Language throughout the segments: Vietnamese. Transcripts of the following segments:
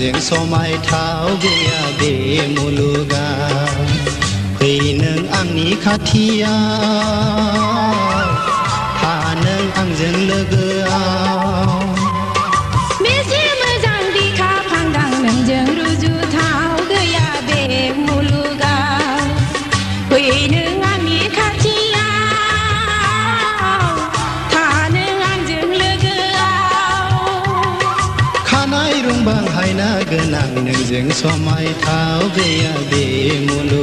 बाहायना गोनां नोंजों समायथाव गैया बे मुलुगा फै नों आंनि खाथियाव था नों आंजों लोगोआव nang nang jeng so mai thao ve be mun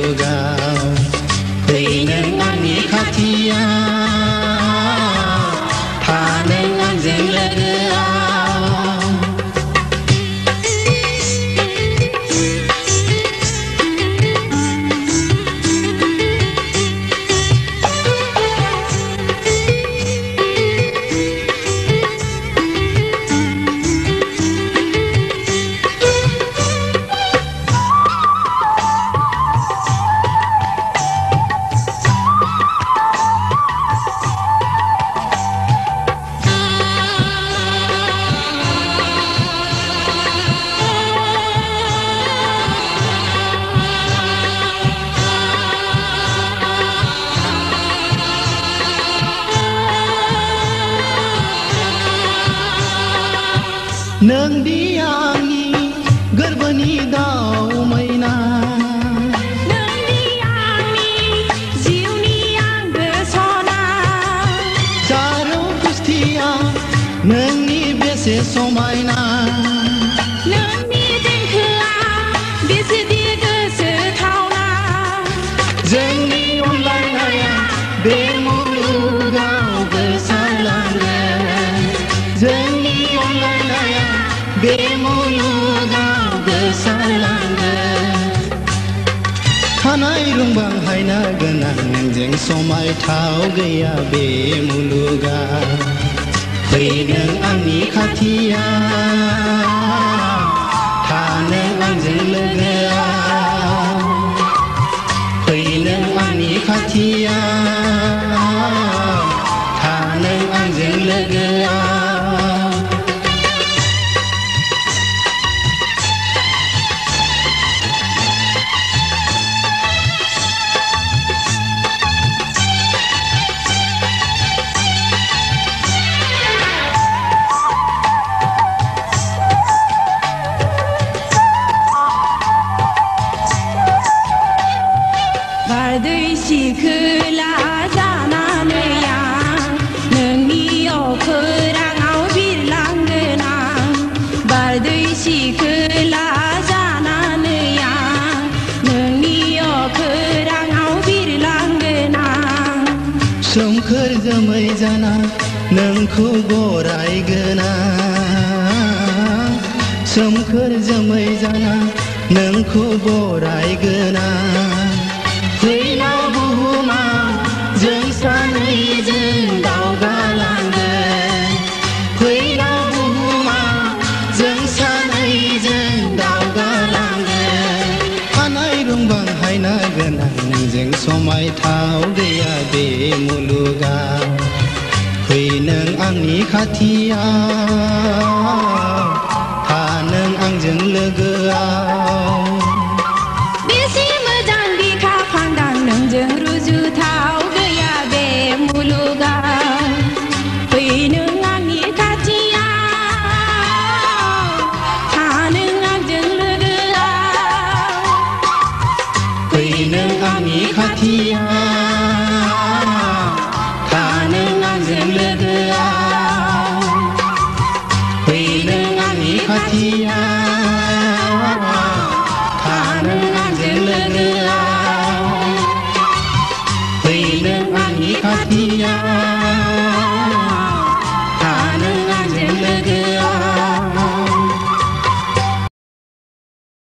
Ngân ni bê sẽ so mai na Lớn ni tên khua Bê sẽ đi cơ sẽ thao na Dân ni online na ya Bê mô lưu gạo bê sa la lê Dân ni online na ya Bê mô lưu gạo bê sa rung bang hai na ganang Dân so mai thao gaya bê mô lưu gạo नों आंनि खाथियाव था नों आंजों लोगोआव सोमखोर जोमै जाना नोंखौ बरायगोन आं सोमखोर जोमै जाना नोंखौ बरायगोन समायथाव गैया बे मुलुगा फै नों आंनि खाथियाव था नों आंजों लोगोआव quỳ nương an ý khát thi thả nương an lê đưa quỳ nương an ý khát thi thả nương an lê đưa quỳ nương an ý khát